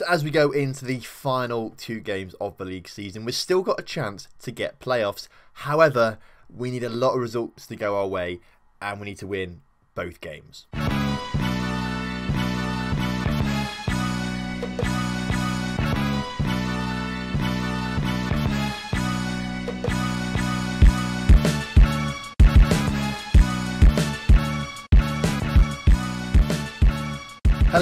So as we go into the final two games of the league season, we've still got a chance to get playoffs. However, we need a lot of results to go our way, and we need to win both games.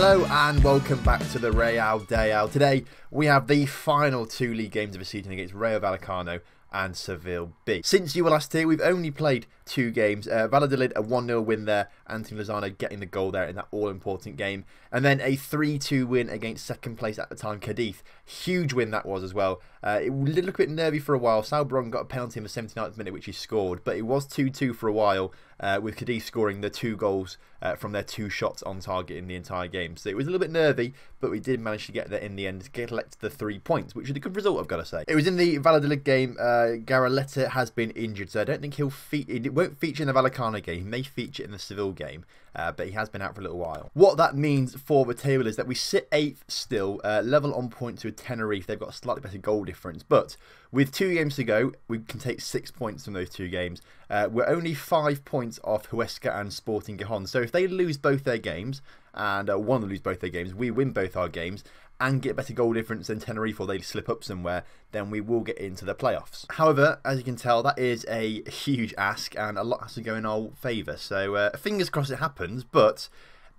Hello and welcome back to the Real Day Out. Today we have the final two league games of the season against Rayo Vallecano and Seville B. Since you were last here, we've only played two games. Uh, Valladolid, a 1 0 win there. Anthony Lozano getting the goal there in that all important game. And then a 3 2 win against second place at the time, Cadiz. Huge win that was as well. Uh, it did look a bit nervy for a while. Salbron got a penalty in the 79th minute, which he scored. But it was 2 2 for a while, uh, with Cadiz scoring the two goals uh, from their two shots on target in the entire game. So it was a little bit nervy, but we did manage to get there in the end, get collect the three points, which is a good result, I've got to say. It was in the Valladolid game. Uh, Garaletta has been injured, so I don't think he'll feature won't feature in the Vallecano game. He may feature in the Seville game, uh, but he has been out for a little while. What that means for the table is that we sit 8th still, uh, level on points with Tenerife. They've got a slightly better goal difference, but with two games to go, we can take six points from those two games. Uh, we're only five points off Huesca and Sporting Gijon. So if they lose both their games, and uh, one them lose both their games, we win both our games, and get better goal difference than Tenerife or they slip up somewhere, then we will get into the playoffs. However, as you can tell, that is a huge ask and a lot has to go in our favour. So uh, fingers crossed it happens, but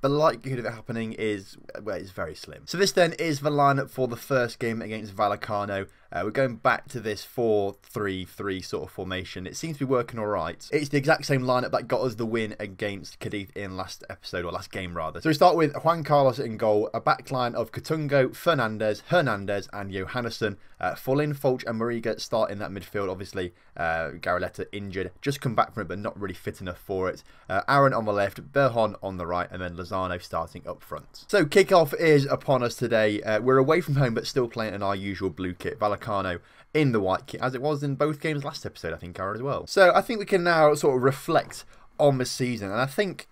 the likelihood of it happening is well, it's very slim. So this then is the lineup for the first game against Vallecano. Uh, we're going back to this 4-3-3 sort of formation. It seems to be working all right. It's the exact same lineup that got us the win against Cadiz in last episode, or last game rather. So we start with Juan Carlos in goal, a backline of Katungo, Fernandez, Hernandez and Johannesson. Uh, Forlín, Fulch and Mariga start in that midfield. Obviously, uh, Garaletta injured, just come back from it but not really fit enough for it. Uh, Aaron on the left, Berjón on the right and then Lozano starting up front. So kickoff is upon us today. Uh, we're away from home but still playing in our usual blue kit. Vallecano in the white kit, as it was in both games last episode, I think, as well. So I think we can now sort of reflect on the season, and I think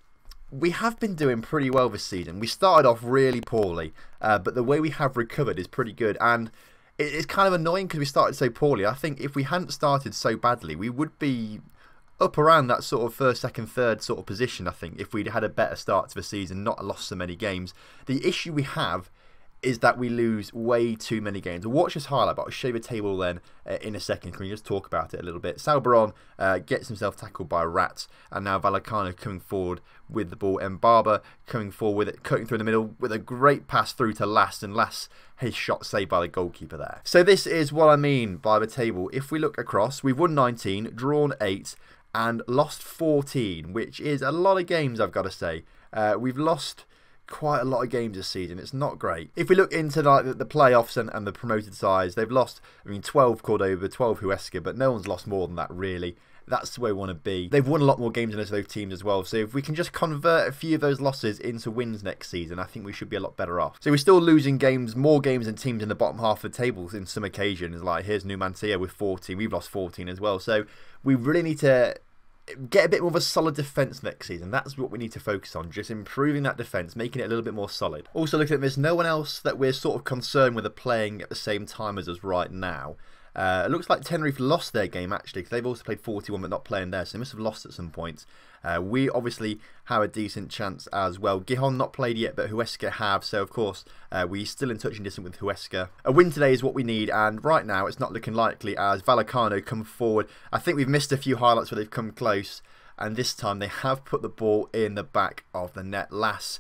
we have been doing pretty well this season. We started off really poorly, uh, but the way we have recovered is pretty good, and it's kind of annoying because we started so poorly. I think if we hadn't started so badly, we would be up around that sort of first, second, third sort of position, I think, if we'd had a better start to the season, not lost so many games. The issue we have is that we lose way too many games. watch this highlight, but I'll show you the table then uh, in a second. Can we just talk about it a little bit? Salbaron uh, gets himself tackled by Rats, and now Vallecano coming forward with the ball. And Barber coming forward with it, cutting through the middle with a great pass through to Lass, and Lass his shot saved by the goalkeeper there. So this is what I mean by the table. If we look across, we've won 19, drawn 8, and lost 14, which is a lot of games, I've got to say. Uh, we've lost quite a lot of games this season. It's not great. If we look into like the, the playoffs and, and the promoted sides, they've lost, I mean, 12 Cordoba, 12 Huesca, but no one's lost more than that, really. That's where we want to be. They've won a lot more games than those teams as well. So if we can just convert a few of those losses into wins next season, I think we should be a lot better off. So we're still losing games, more games than teams in the bottom half of the tables in some occasions. Like here's Numancia with 14. We've lost 14 as well. So we really need to get a bit more of a solid defence next season. That's what we need to focus on, just improving that defence, making it a little bit more solid. Also, looking at this, no one else that we're sort of concerned with are playing at the same time as us right now. Uh, it looks like Tenerife lost their game actually because they've also played 41 but not playing there, so they must have lost at some point. Uh, we obviously have a decent chance as well. Gijon not played yet, but Huesca have, so of course uh, we're still in touch and distance with Huesca. A win today is what we need, and right now it's not looking likely as Vallecano come forward. I think we've missed a few highlights where they've come close, and this time they have put the ball in the back of the net. Lass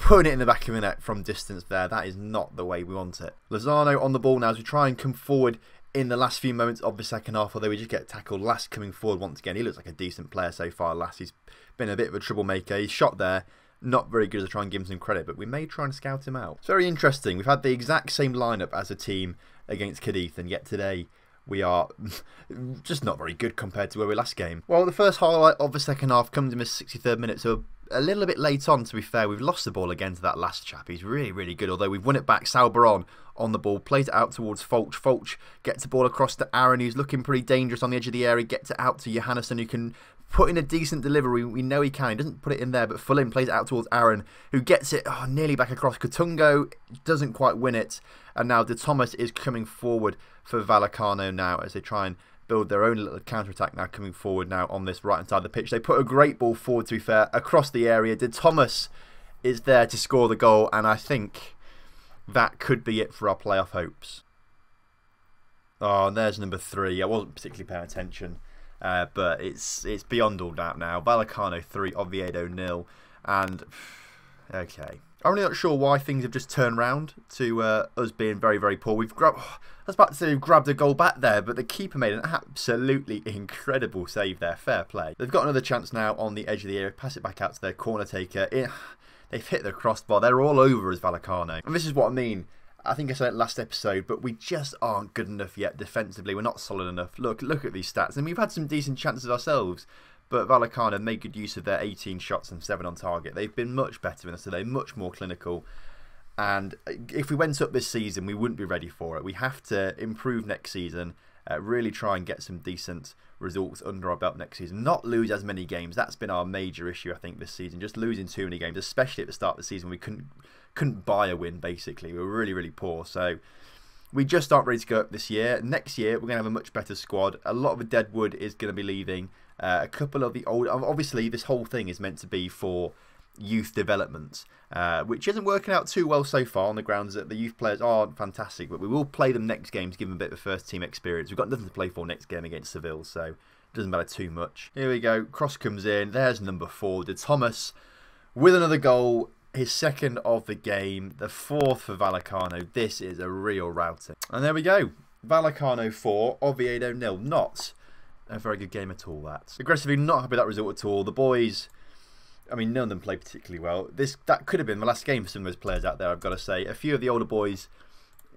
putting it in the back of the net from distance there. That is not the way we want it. Lozano on the ball now as we try and come forward in the last few moments of the second half, although we just get tackled. Lass coming forward once again. He looks like a decent player so far. Lass, he's been a bit of a troublemaker. He's shot there. Not very good to try and give him some credit, but we may try and scout him out. It's very interesting. We've had the exact same lineup as a team against Cadiz, and yet today we are just not very good compared to where we last game. Well, the first highlight of the second half comes in the 63rd minute, so a little bit late on, to be fair. We've lost the ball again to that last chap. He's really, really good, although we've won it back. Salbaron on the ball, plays it out towards Fulch. Fulch gets the ball across to Aaron, who's looking pretty dangerous on the edge of the area, gets it out to Johannesson, who can put in a decent delivery. We know he can. He doesn't put it in there, but Fulham plays it out towards Aaron, who gets it oh, nearly back across. Katungo doesn't quite win it. And now De Tomás is coming forward for Vallecano now as they try and build their own little counter attack now coming forward now on this right hand side of the pitch. They put a great ball forward, to be fair, across the area. De Tomás is there to score the goal, and I think that could be it for our playoff hopes. Oh, there's number three. I wasn't particularly paying attention. Uh, but it's it's beyond all doubt now. Vallecano 3, Oviedo nil, And, okay. I'm really not sure why things have just turned round to uh, us being very, very poor. We've grabbed, I was about to grabbed a goal back there, but the keeper made an absolutely incredible save there. Fair play. They've got another chance now on the edge of the area. Pass it back out to their corner taker. It, they've hit the crossbar. They're all over as Vallecano. And this is what I mean. I think I said it last episode, but we just aren't good enough yet defensively. We're not solid enough. Look, look at these stats, and we've had some decent chances ourselves. But Vallecano made good use of their 18 shots and seven on target. They've been much better than us today, much more clinical. And if we went up this season, we wouldn't be ready for it. We have to improve next season. Uh, really try and get some decent results under our belt next season. Not lose as many games. That's been our major issue, I think, this season. Just losing too many games, especially at the start of the season. We couldn't couldn't buy a win, basically. We were really, really poor. So we just aren't ready to go up this year. Next year, we're going to have a much better squad. A lot of the dead wood is going to be leaving. Uh, a couple of the old... Obviously, this whole thing is meant to be for youth development, uh, which isn't working out too well so far on the grounds that the youth players aren't fantastic, but we will play them next game to give them a bit of first team experience. We've got nothing to play for next game against Seville, so it doesn't matter too much. Here we go. Cross comes in. There's number four. De Tomás with another goal his second of the game, the fourth for Vallecano. This is a real routing. And there we go. Vallecano 4, Oviedo nil. Not a very good game at all, that. Aggressively not happy with that result at all. The boys, I mean, none of them played particularly well. This That could have been the last game for some of those players out there, I've got to say. A few of the older boys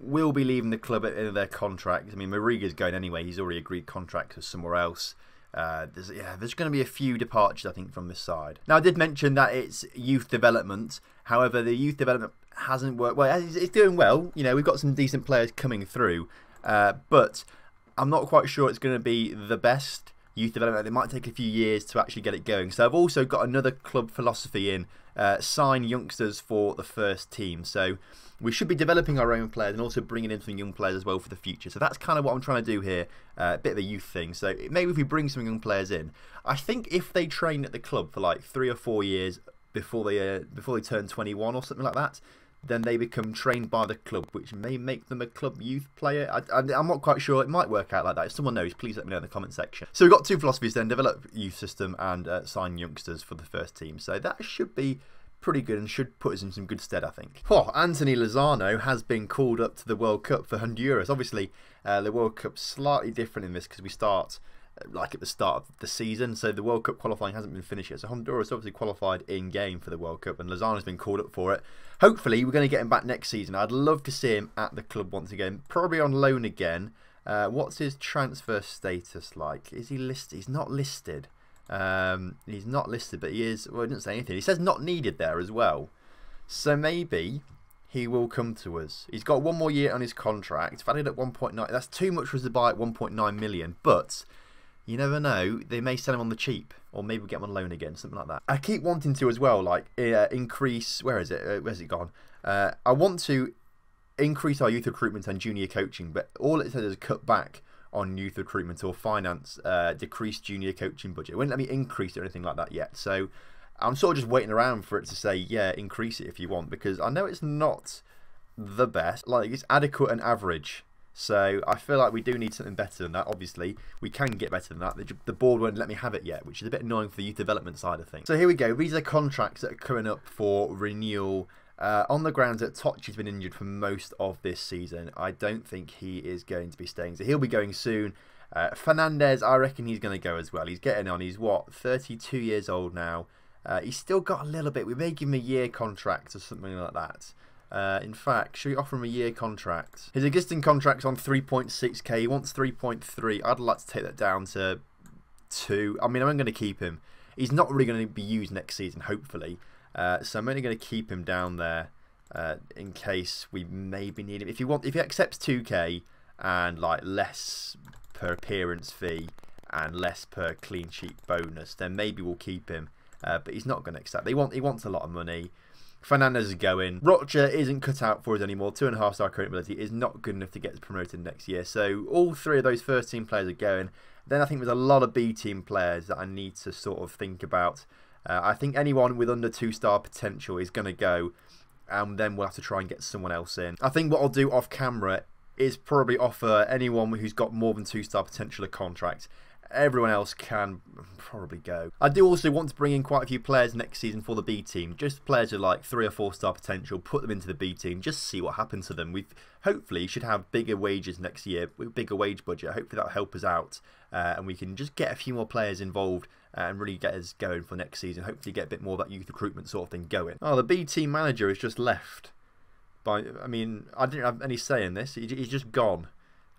will be leaving the club at the end of their contracts. I mean, Mariga's going anyway. He's already agreed contracts somewhere else. Uh, there's, yeah, there's going to be a few departures, I think, from this side. Now, I did mention that it's youth development. However, the youth development hasn't worked well. It's, it's doing well. You know, we've got some decent players coming through, uh, but I'm not quite sure it's going to be the best youth development. It might take a few years to actually get it going. So I've also got another club philosophy in uh, sign youngsters for the first team. So we should be developing our own players and also bringing in some young players as well for the future. So that's kind of what I'm trying to do here, uh, a bit of a youth thing. So maybe if we bring some young players in, I think if they train at the club for like three or four years before they uh, before they turn 21 or something like that, then they become trained by the club, which may make them a club youth player. I, am not quite sure. It might work out like that. If someone knows, please let me know in the comment section. So we've got two philosophies then, develop youth system and uh, sign youngsters for the first team. So that should be pretty good and should put us in some good stead, I think. Oh, Anthony Lozano has been called up to the World Cup for Honduras. Obviously, uh, the World Cup's slightly different in this because we start like at the start of the season, so the World Cup qualifying hasn't been finished yet. So Honduras obviously qualified in game for the World Cup, and Lozano's been called up for it. Hopefully, we're going to get him back next season. I'd love to see him at the club once again, probably on loan again. Uh, what's his transfer status like? Is he listed? He's not listed. Um, he's not listed, but he is. Well, he didn't say anything. He says not needed there as well. So maybe he will come to us. He's got one more year on his contract, valued at 1.9. That's too much for us to buy at 1.9 million, but you never know. They may sell him on the cheap, or maybe we'll get him on loan again, something like that. I keep wanting to as well, like uh, increase. Where is it? Uh, where's it gone? Uh, I want to increase our youth recruitment and junior coaching, but all it says is cut back on youth recruitment or finance uh, decreased junior coaching budget. It wouldn't let me increase or anything like that yet. So I'm sort of just waiting around for it to say, yeah, increase it if you want, because I know it's not the best. Like, it's adequate and average. So I feel like we do need something better than that. Obviously, we can get better than that. The, the board won't let me have it yet, which is a bit annoying for the youth development side of things. So here we go. These are the contracts that are coming up for renewal uh, on the grounds that Toché has been injured for most of this season, I don't think he is going to be staying. So he'll be going soon. Uh, Fernandez, I reckon he's going to go as well. He's getting on. He's what, 32 years old now. Uh, he's still got a little bit. We may give him a year contract or something like that. Uh, in fact, should we offer him a year contract? His existing contract's on 3.6k. He wants 3.3. I'd like to take that down to 2. I mean, I'm going to keep him. He's not really going to be used next season, hopefully. Uh, so I'm only going to keep him down there uh, in case we maybe need him. If you want, if he accepts 2k and like less per appearance fee and less per clean sheet bonus, then maybe we'll keep him. Uh, but he's not going to accept. He want he wants a lot of money. Fernandez is going. Rocha isn't cut out for us anymore. Two and a half star current ability is not good enough to get promoted next year. So all three of those first team players are going. Then I think there's a lot of B team players that I need to sort of think about. Uh, I think anyone with under two star potential is going to go, and then we'll have to try and get someone else in. I think what I'll do off camera is probably offer anyone who's got more than two star potential a contract everyone else can probably go. I do also want to bring in quite a few players next season for the B team. Just players with like three or four star potential, put them into the B team, just see what happens to them. We hopefully should have bigger wages next year, bigger wage budget. Hopefully that'll help us out uh, and we can just get a few more players involved uh, and really get us going for next season. Hopefully get a bit more of that youth recruitment sort of thing going. Oh, the B team manager has just left. By, I mean, I didn't have any say in this. he's just gone.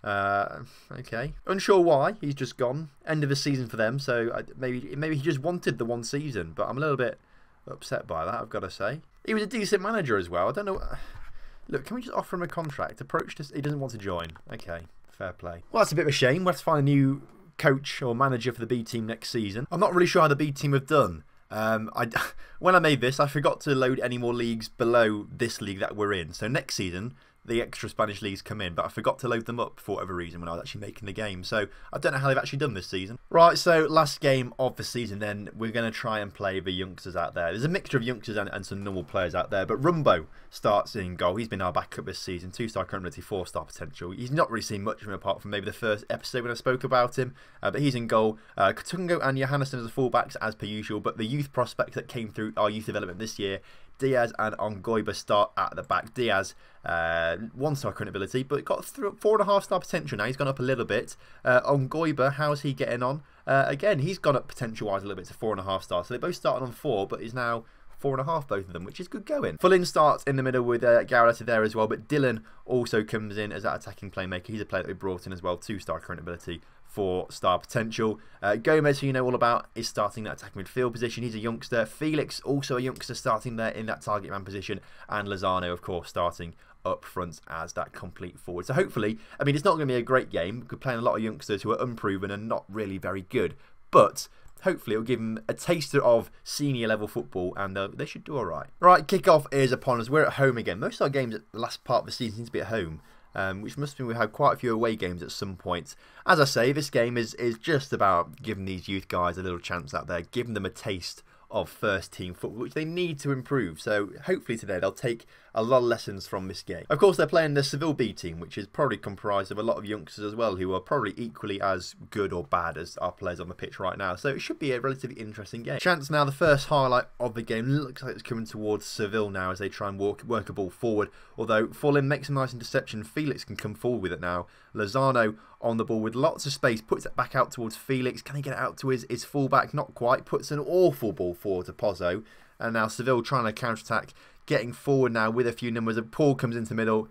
Uh, okay, unsure why he's just gone. End of the season for them, so I, maybe maybe he just wanted the one season. But I'm a little bit upset by that. I've got to say, he was a decent manager as well. I don't know. Look, can we just offer him a contract? Approach this. He doesn't want to join. Okay, fair play. Well, that's a bit of a shame. We'll have to find a new coach or manager for the B team next season. I'm not really sure how the B team have done. Um, I, when I made this, I forgot to load any more leagues below this league that we're in. So next season, the extra Spanish leagues come in, but I forgot to load them up for whatever reason when I was actually making the game. So I don't know how they've actually done this season. Right, so last game of the season then, we're going to try and play the youngsters out there. There's a mixture of youngsters and, and some normal players out there, but Rumbo starts in goal. He's been our backup this season, two-star current ability, four-star potential. He's not really seen much of him apart from maybe the first episode when I spoke about him, uh, but he's in goal. Uh, Katungo and Johannesson as the fullbacks as per usual, but the youth prospects that came through our youth development this year Diaz and Ongoiba start at the back. Diaz, uh, one star current ability, but got four and a half star potential now. He's gone up a little bit. Uh, Ongoiba, how's he getting on? Uh, again, he's gone up potential wise a little bit to four and a half stars. So they both started on four, but is now four and a half, both of them, which is good going. Forlín starts in the middle with uh, Garrett there as well, but Dylan also comes in as that attacking playmaker. He's a player that we brought in as well, two star current ability for star potential. Uh, Gomez, who you know all about, is starting that attacking midfield position. He's a youngster. Felix, also a youngster, starting there in that target man position. And Lozano, of course, starting up front as that complete forward. So hopefully, I mean, it's not going to be a great game. We're playing a lot of youngsters who are unproven and not really very good. But hopefully it'll give them a taster of senior level football and uh, they should do all right. Right, kickoff is upon us. We're at home again. Most of our games at the last part of the season seem to be at home um, which must mean we had quite a few away games at some point. As I say, this game is, is just about giving these youth guys a little chance out there, giving them a taste of first team football, which they need to improve. So hopefully today they'll take a lot of lessons from this game. Of course, they're playing the Seville B team, which is probably comprised of a lot of youngsters as well, who are probably equally as good or bad as our players on the pitch right now. So it should be a relatively interesting game. Chance now, the first highlight of the game looks like it's coming towards Seville now as they try and walk, work a ball forward. Although Fulham makes a nice interception, Felix can come forward with it now. Lozano on the ball with lots of space, puts it back out towards Felix. Can he get it out to his, his fullback? Not quite. Puts an awful ball forward to Pozzo. And now Seville trying to counter-attack getting forward now with a few numbers. And Paul comes into the middle.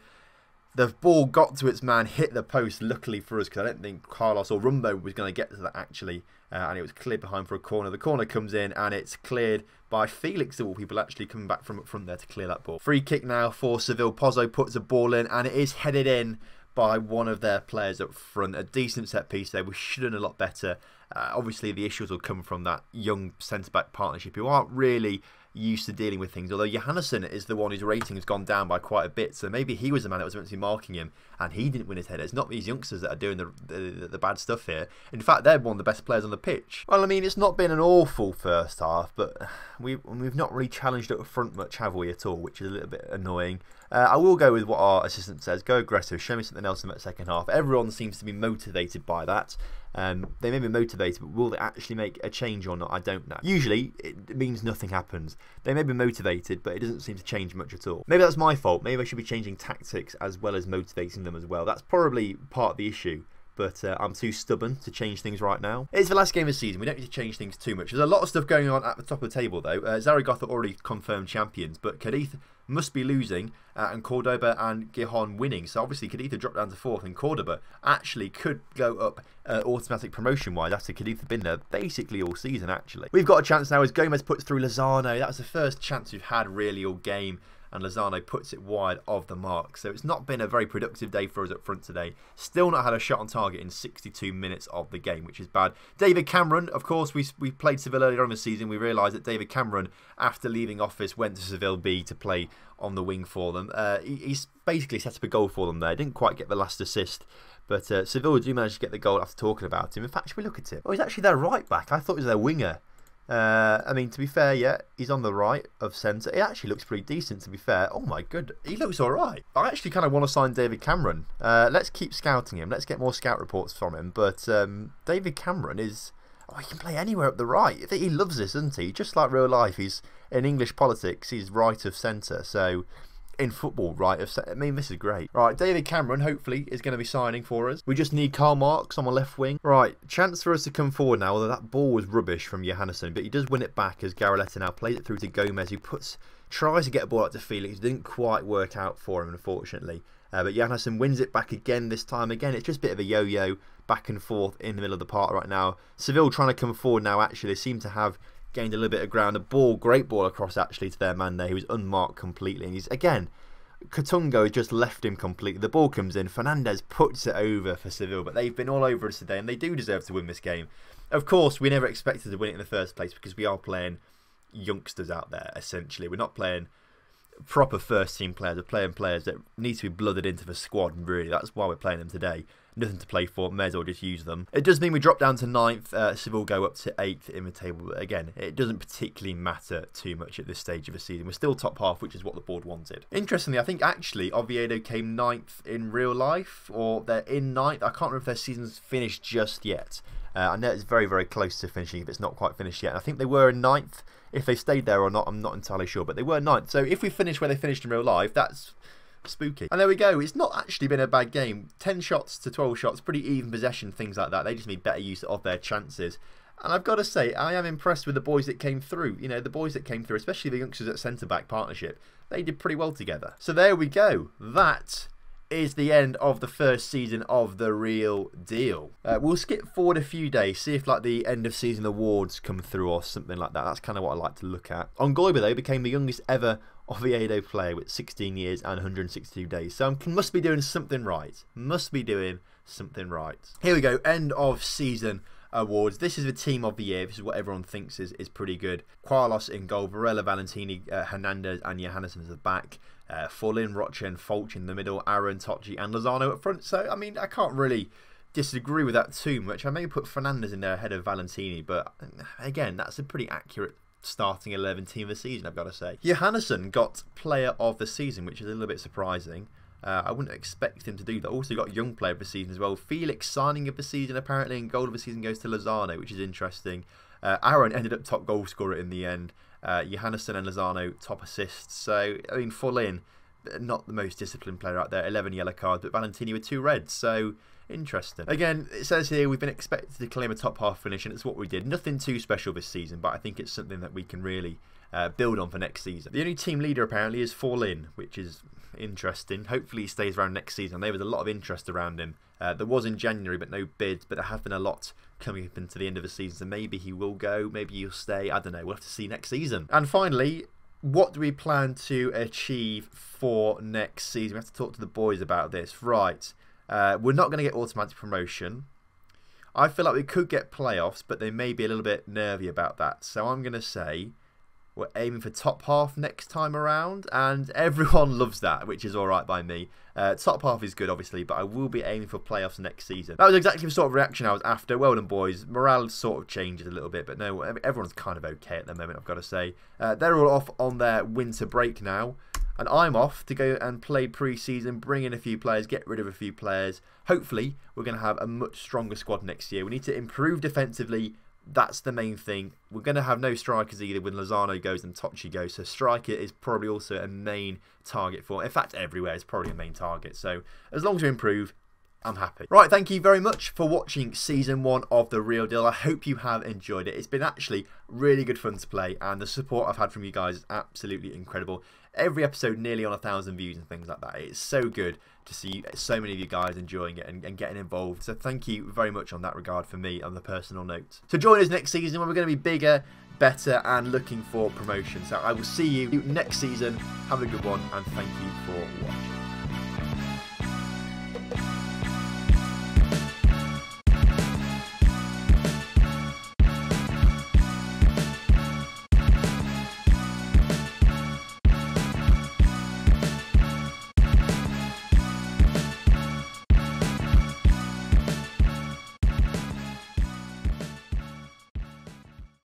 The ball got to its man, hit the post, luckily for us, because I don't think Carlos or Rumbo was going to get to that actually. Uh, and it was cleared behind for a corner. The corner comes in and it's cleared by Felix of all people actually coming back from up front there to clear that ball. Free kick now for Seville. Pozzo puts a ball in and it is headed in by one of their players up front. A decent set piece there. We should have done a lot better. Uh, obviously, the issues will come from that young centre back partnership who aren't really used to dealing with things. Although Johannesson is the one whose rating has gone down by quite a bit, so maybe he was the man that was meant to be marking him, and he didn't win his head. It's not these youngsters that are doing the, the, the bad stuff here. In fact, they're one of the best players on the pitch. Well, I mean, it's not been an awful first half, but we we've not really challenged up front much, have we at all? Which is a little bit annoying. Uh, I will go with what our assistant says. Go aggressive. Show me something else in that second half. Everyone seems to be motivated by that. Um, they may be motivated, but will they actually make a change or not? I don't know. Usually, it means nothing happens. They may be motivated, but it doesn't seem to change much at all. Maybe that's my fault. Maybe I should be changing tactics as well as motivating them as well. That's probably part of the issue but uh, I'm too stubborn to change things right now. It's the last game of the season. We don't need to change things too much. There's a lot of stuff going on at the top of the table, though. Uh, Zaragoza already confirmed champions, but Cadiz must be losing uh, and Cordoba and Gijon winning. So obviously Cadiz dropped down to fourth and Cordoba actually could go up uh, automatic promotion-wise after Cadiz have been there basically all season, actually. We've got a chance now as Gomez puts through Lozano. That was the first chance we've had really all game and Lozano puts it wide of the mark. So it's not been a very productive day for us up front today. Still not had a shot on target in 62 minutes of the game, which is bad. David Cameron, of course, we, we played Seville earlier on in the season. We realised that David Cameron, after leaving office, went to Seville B to play on the wing for them. Uh, he, he's basically set up a goal for them there. Didn't quite get the last assist. But uh, Seville do manage to get the goal after talking about him. In fact, should we look at him? Oh, he's actually their right back. I thought he was their winger. Uh, I mean, to be fair, yeah, he's on the right of centre. It actually looks pretty decent, to be fair. Oh my good, he looks all right. I actually kind of want to sign David Cameron. Uh, let's keep scouting him. Let's get more scout reports from him. But um, David Cameron is. Oh, he can play anywhere up the right. He loves this, doesn't he? Just like real life, he's in English politics. He's right of centre. So in football, right? I mean, this is great. Right, David Cameron, hopefully, is going to be signing for us. We just need Karl Marx on the left wing. Right, chance for us to come forward now, although that ball was rubbish from Johannesson, but he does win it back as Gariletta now plays it through to Gomez, who puts tries to get a ball out to Felix. Didn't quite work out for him, unfortunately. Uh, but Johannesson wins it back again this time. Again, it's just a bit of a yo-yo back and forth in the middle of the park right now. Seville trying to come forward now, actually. They seem to have gained a little bit of ground. A ball, great ball across actually to their man there. He was unmarked completely. And he's, again, Katungo just left him completely. The ball comes in. Fernandez puts it over for Seville, but they've been all over us today, and they do deserve to win this game. Of course, we never expected to win it in the first place because we are playing youngsters out there, essentially. We're not playing proper first team players. We're playing players that need to be blooded into the squad, really. That's why we're playing them today nothing to play for, may as well just use them. It does mean we drop down to ninth, uh, go up to 8th in the table, but again, it doesn't particularly matter too much at this stage of the season. We're still top half, which is what the board wanted. Interestingly, I think actually Oviedo came ninth in real life, or they're in ninth. I can't remember if their season's finished just yet. Uh, I know it's very, very close to finishing if it's not quite finished yet. I think they were in ninth. If they stayed there or not, I'm not entirely sure, but they were ninth. So if we finish where they finished in real life, that's spooky. And there we go. It's not actually been a bad game. 10 shots to 12 shots, pretty even possession, things like that. They just need better use of their chances. And I've got to say, I am impressed with the boys that came through. You know, the boys that came through, especially the youngsters at centre back partnership, they did pretty well together. So there we go. That is the end of the first season of the real deal. Uh, we'll skip forward a few days, see if like the end of season awards come through or something like that. That's kind of what I like to look at. Ongoiba though became the youngest ever Oviedo player with 16 years and 162 days. So I must be doing something right. Must be doing something right. Here we go. End of season awards. This is the team of the year. This is what everyone thinks is, is pretty good. Quarles in goal, Varela, Valentini, uh, Hernandez, and Johannesson at the back. Uh, Forlín, Rocha, and Fulch in the middle. Aaron, Toché, and Lozano up front. So, I mean, I can't really disagree with that too much. I may put Fernandez in there ahead of Valentini, but again, that's a pretty accurate starting 11 team of the season, I've got to say. Johannesson got player of the season, which is a little bit surprising. Uh, I wouldn't expect him to do that. Also got young player of the season as well. Felix signing of the season apparently, and goal of the season goes to Lozano, which is interesting. Uh, Aaron ended up top goal scorer in the end. Uh, Johannesson and Lozano top assists. So I mean, Forlín, not the most disciplined player out there. 11 yellow cards, but Valentini with two reds. So Interesting. Again, it says here we've been expected to claim a top half finish, and it's what we did. Nothing too special this season, but I think it's something that we can really uh, build on for next season. The only team leader apparently is Forlín, which is interesting. Hopefully he stays around next season. There was a lot of interest around him. Uh, there was in January, but no bids. But there have been a lot coming up into the end of the season. So maybe he will go. Maybe he'll stay. I don't know. We'll have to see next season. And finally, what do we plan to achieve for next season? We have to talk to the boys about this. Right. Uh, we're not going to get automatic promotion. I feel like we could get playoffs, but they may be a little bit nervy about that. So I'm going to say we're aiming for top half next time around, and everyone loves that, which is all right by me. Uh, top half is good, obviously, but I will be aiming for playoffs next season. That was exactly the sort of reaction I was after. Well done, boys. Morale sort of changes a little bit, but no, everyone's kind of okay at the moment, I've got to say. Uh, they're all off on their winter break now. And I'm off to go and play pre-season, bring in a few players, get rid of a few players. Hopefully, we're going to have a much stronger squad next year. We need to improve defensively. That's the main thing. We're going to have no strikers either when Lozano goes and Toché goes. So striker is probably also a main target for. In fact, everywhere is probably a main target. So as long as we improve, I'm happy. Right, thank you very much for watching Season 1 of The Real Deal. I hope you have enjoyed it. It's been actually really good fun to play and the support I've had from you guys is absolutely incredible every episode nearly on a thousand views and things like that. It's so good to see so many of you guys enjoying it and, and, getting involved. So thank you very much on that regard for me on the personal note. So join us next season when we're going to be bigger, better and looking for promotion. So I will see you next season. Have a good one and thank you for watching.